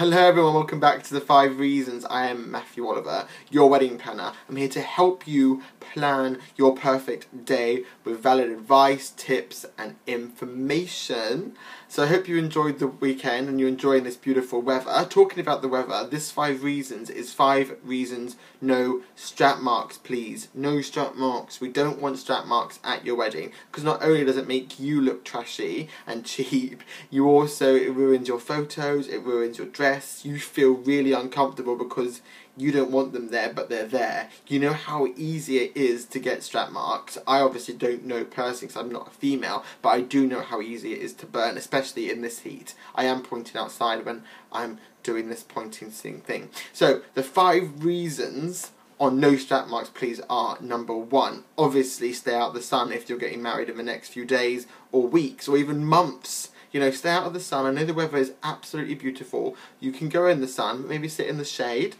Hello everyone, welcome back to the five reasons. I am Matthew Oliver, your wedding planner. I'm here to help you plan your perfect day with valid advice, tips, and information. So I hope you enjoyed the weekend and you're enjoying this beautiful weather. Talking about the weather, this five reasons is five reasons no strap marks, please. No strap marks. We don't want strap marks at your wedding because not only does it make you look trashy and cheap, you also it ruins your photos, it ruins your dress. You feel really uncomfortable because you don't want them there, but they're there. You know how easy it is to get strap marks. I obviously don't know personally because I'm not a female, but I do know how easy it is to burn, especially in this heat. I am pointing outside when I'm doing this pointing thing. So, the five reasons on no strap marks please are number one obviously stay out the sun if you're getting married in the next few days or weeks or even months you know stay out of the sun. I know the weather is absolutely beautiful. You can go in the sun maybe sit in the shade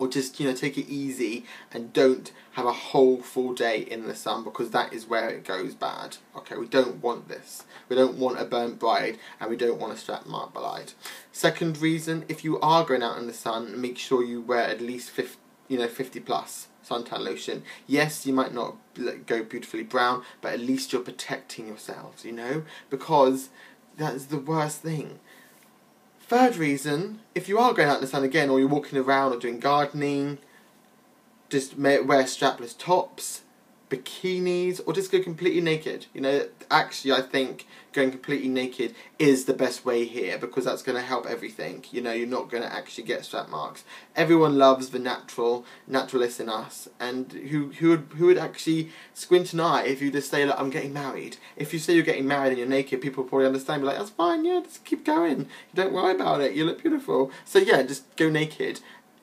or just you know take it easy and don't have a whole full day in the sun because that is where it goes bad. Okay we don't want this. We don't want a burnt bride and we don't want a strap mark bride. Second reason if you are going out in the sun make sure you wear at least 50 you know 50 plus suntan lotion. Yes you might not go beautifully brown but at least you're protecting yourselves you know? Because that is the worst thing. Third reason, if you are going out in the sun again, or you're walking around or doing gardening, just wear strapless tops bikinis or just go completely naked. You know, actually, I think going completely naked is the best way here because that's going to help everything. You know, you're not going to actually get strap marks. Everyone loves the natural, naturalist in us, and who who would who would actually squint an eye if you just say, "Look, I'm getting married." If you say you're getting married and you're naked, people probably understand. Be like, "That's fine, yeah, just keep going. Don't worry about it. You look beautiful." So yeah, just go naked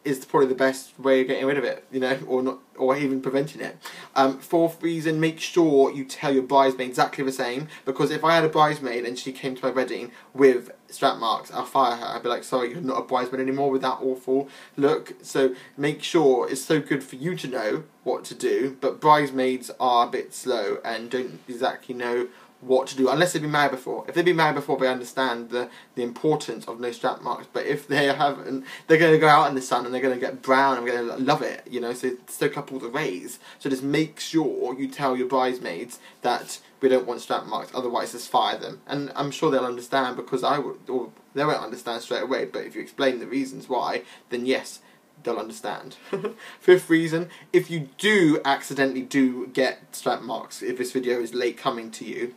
is probably the best way of getting rid of it, you know, or not, or even preventing it. Um, fourth reason, make sure you tell your bridesmaid exactly the same, because if I had a bridesmaid and she came to my wedding with strap marks, I'll fire her. I'd be like, sorry, you're not a bridesmaid anymore with that awful look. So make sure it's so good for you to know what to do, but bridesmaids are a bit slow and don't exactly know what to do unless they've been married before. If they've been married before, they understand the, the importance of no strap marks. But if they haven't, they're going to go out in the sun and they're going to get brown and they're going to love it, you know, so soak up all the rays. So just make sure you tell your bridesmaids that we don't want strap marks, otherwise just fire them. And I'm sure they'll understand because I would, or they won't understand straight away, but if you explain the reasons why, then yes, they'll understand. Fifth reason, if you do accidentally do get strap marks, if this video is late coming to you,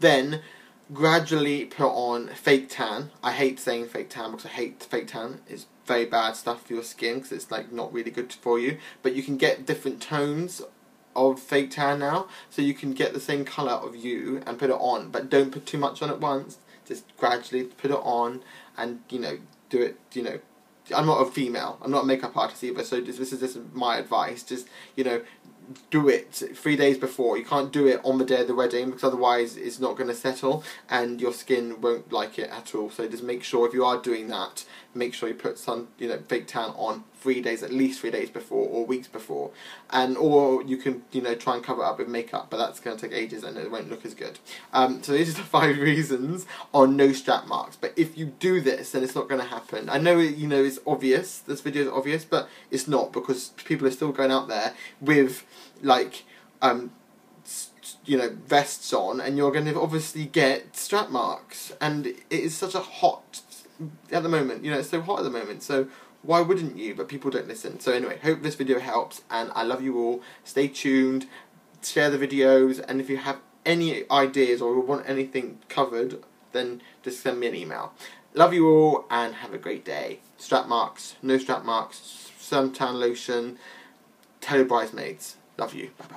then gradually put on fake tan. I hate saying fake tan because I hate fake tan. It's very bad stuff for your skin because it's like not really good for you. But you can get different tones of fake tan now, so you can get the same colour of you and put it on. But don't put too much on at once. Just gradually put it on and you know do it. You know I'm not a female. I'm not a makeup artist either. So this, this is just my advice. Just you know, do it three days before. You can't do it on the day of the wedding because otherwise it's not going to settle and your skin won't like it at all. So just make sure if you are doing that, make sure you put some you know fake tan on three days, at least three days before or weeks before, and or you can you know try and cover it up with makeup, but that's going to take ages and it won't look as good. Um, so these are the five reasons on no strap marks. But if you do this, then it's not going to happen. I know you know it's obvious. This video is obvious, but it's not because people are still going out there with like um, you know vests on, and you're going to obviously get strap marks, and it is such a hot at the moment. You know, it's so hot at the moment, so why wouldn't you? But people don't listen. So anyway, hope this video helps, and I love you all. Stay tuned, share the videos, and if you have any ideas or want anything covered, then just send me an email. Love you all, and have a great day. Strap marks, no strap marks, suntan lotion, tell bridesmaids. Love you. Bye bye.